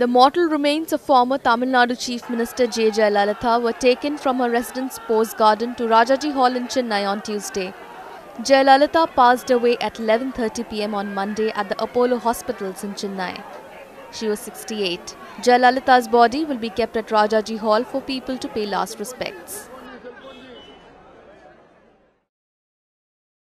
The mortal remains of former Tamil Nadu Chief Minister J. Jayalalithaa were taken from her residence Poes Garden to Rajaji Hall in Chennai on Tuesday. Jayalalithaa passed away at 11:30 pm on Monday at the Apollo Hospitals in Chennai. She was 68. Jayalalithaa's body will be kept at Rajaji Hall for people to pay last respects.